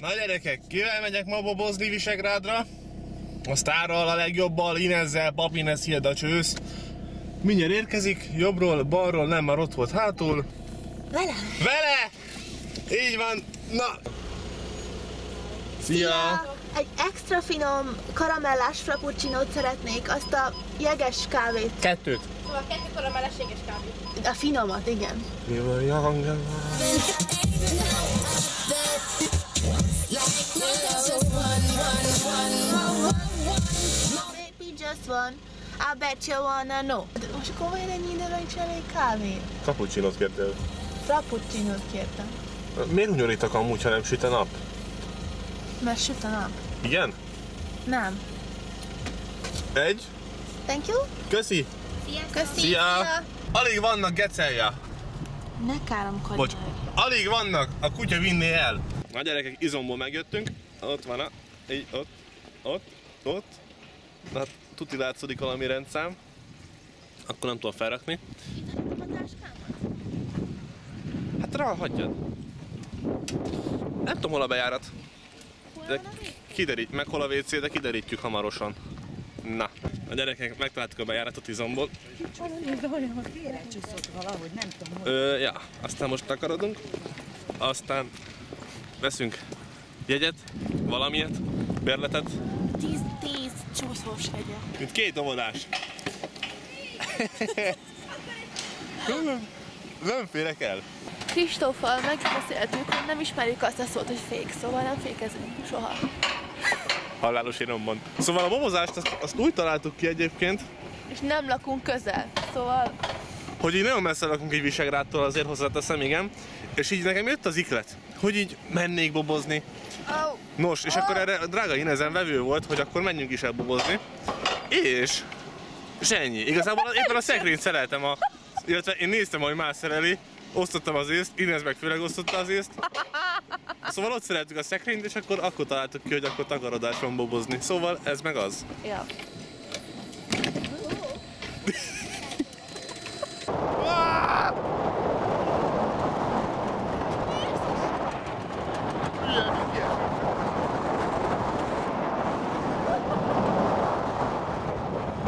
Na gyerekek, kivel megyek ma bobozni Visegrádra? A sztárral, a legjobbal, Inezzel, Papinez Hilda Csősz. Mindjárt érkezik, jobbról, balról, nem, már ott volt hátul. Vele! Vele! Így van, na! Szia! Egy extra finom karamellás frappuccinót szeretnék, azt a jeges kávét. Kettőt. Szóval kettő karamellességes kávé. A finomat, igen. You were one. I bet you wanna know. De most komolyan ennyi időre nincs elég kávé. Cappuccinót kértél. Frappuccinót kértem. Miért unyorítak amúgy, ha nem süt a nap? Mert süt a nap. Igen? Nem. Egy. Thank you. Köszi. Köszi. Szia! Alig vannak gecelja. Ne káromkodj Bocs. Alig vannak, a kutya vinné el. Na gyerekek, izomból megjöttünk. Ott van a... Így, ott, ott, ott. Na, tuti látszódik valami rendszám. Akkor nem tudom felrakni. Hát rá hagyjad. Nem tudom hol a bejárat. De kiderít, meg hol a WC, de kiderítjük hamarosan. Na, a gyerekek megtaláltuk a bejáratot izomból. Ö, ja, aztán most takarodunk, aztán veszünk jegyet, valamilyet, bérletet, 10-10 csúszós egye. mint két óvodás. nem, nem férek el. Kristóffal megbeszéltük, hogy nem ismerjük azt a szót, hogy fék, szóval nem fékezünk soha. Halálos énomban. Szóval a bobozást azt, azt úgy találtuk ki egyébként, És nem lakunk közel, szóval hogy így nagyon messze lakunk egy Visegrádtól, azért hozzáteszem, igen. És így nekem jött az iklet, hogy így mennék bobozni. oh, Nos, és akkor erre drága Inezen vevő volt, hogy akkor menjünk is el bobozni. És... És ennyi. Igazából éppen a szekrényt szereltem a... Illetve én néztem, hogy más szereli, osztottam az észt, Inez meg főleg osztotta az észt. Szóval ott szereltük a szekrényt, és akkor, akkor találtuk ki, hogy akkor takarodás van bobozni. Szóval ez meg az. ja.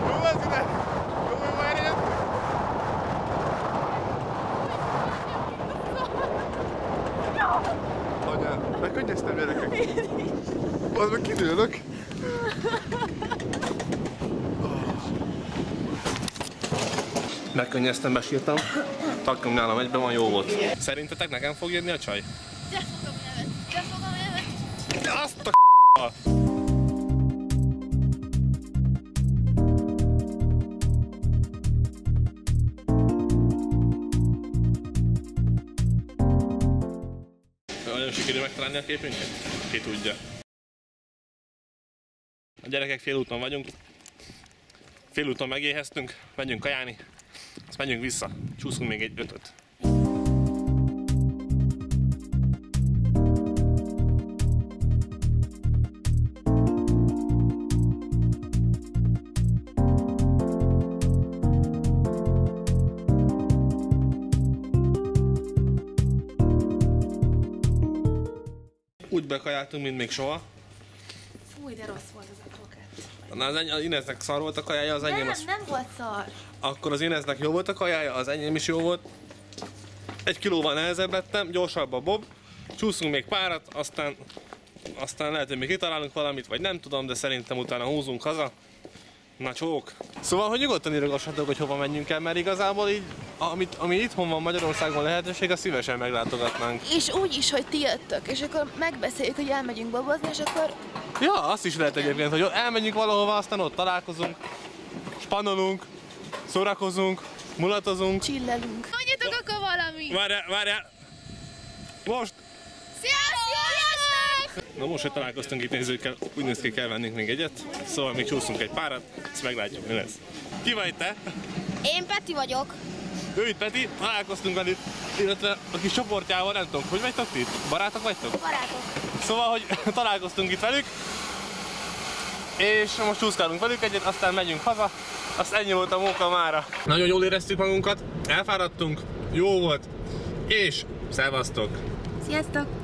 Jó az ide! Jó, jó, várjál! Anyám, megkönnyeztem gyerekek. Az meg kidőlök. Megkönnyeztem, besírtam. Takom nálam egyben van, jó volt. Szerintetek nekem fog jönni a csaj? De fogom nevetni. De fogom nevetni. Azt a Nagyon sikerül megtalálni a képünket? Ki tudja. A gyerekek félúton vagyunk. Félúton megéheztünk, megyünk kajálni, azt megyünk vissza. Csúszunk még egy ötöt. Úgy bekajáltunk, mint még soha. Fúj, de rossz volt az a krokett. Na, az, eny- az Ineznek szar volt a kajája, az enyém Nem, az... nem volt szar. Akkor az Ineznek jó volt a kajája, az enyém is jó volt. Egy kilóval nehezebb lettem, gyorsabb a bob. Csúszunk még párat, aztán, aztán lehet, hogy még kitalálunk valamit, vagy nem tudom, de szerintem utána húzunk haza. Na csók. Szóval, hogy nyugodtan írogassatok, hogy hova menjünk el, mert igazából így, amit, ami itthon van Magyarországon lehetőség, azt szívesen meglátogatnánk. És úgy is, hogy ti jöttök, és akkor megbeszéljük, hogy elmegyünk babozni, és akkor Ja, azt is lehet egyébként, hogy elmenjünk valahova, aztán ott találkozunk, spanolunk, szórakozunk, mulatozunk. csillelünk. Mondjatok akkor valami. Várjál, várjál! Most! Sziasztok! Na most, hogy találkoztunk itt nézőkkel, úgy néz ki, kell vennünk még egyet. Szóval még csúszunk egy párat, ezt meglátjuk, mi lesz. Ki vagy te? Én Peti vagyok. Ő itt Peti, találkoztunk velük, illetve a kis csoportjával, nem tudom, hogy vagytok ti? itt? Barátok vagytok? Barátok. Szóval, hogy találkoztunk itt velük, és most csúszkálunk velük egyet, aztán megyünk haza. Azt ennyi volt a munka mára. Nagyon jól éreztük magunkat, elfáradtunk, jó volt, és szevasztok! Sziasztok!